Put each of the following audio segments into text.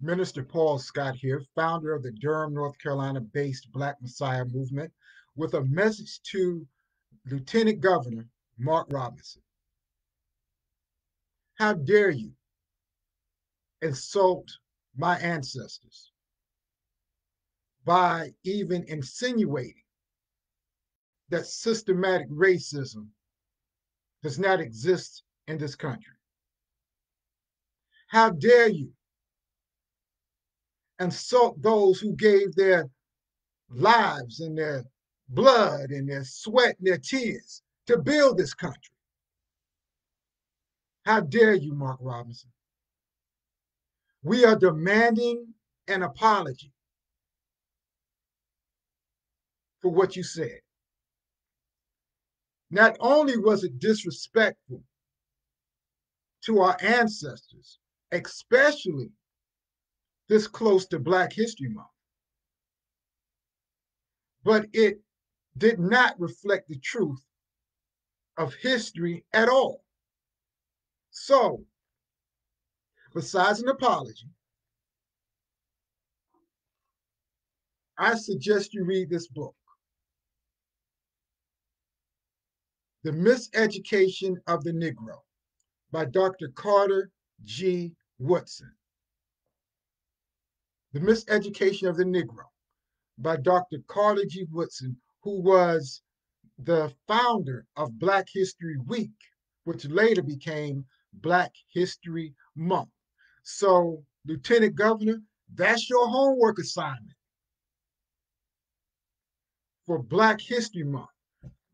Minister Paul Scott here, founder of the Durham, North Carolina based Black Messiah movement, with a message to Lieutenant Governor Mark Robinson. How dare you insult my ancestors by even insinuating that systematic racism does not exist in this country? How dare you insult those who gave their lives and their blood and their sweat and their tears to build this country? How dare you, Mark Robinson? We are demanding an apology for what you said. Not only was it disrespectful to our ancestors, especially this close to Black History Month, but it did not reflect the truth of history at all. So, besides an apology, I suggest you read this book, The Miseducation of the Negro by Dr. Carter G. Woodson. The Miseducation of the Negro by Dr. Carter G. Woodson, who was the founder of Black History Week, which later became Black History Month. So, Lieutenant Governor, that's your homework assignment for Black History Month.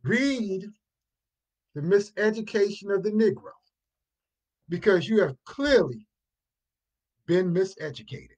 Read The Miseducation of the Negro because you have clearly been miseducated.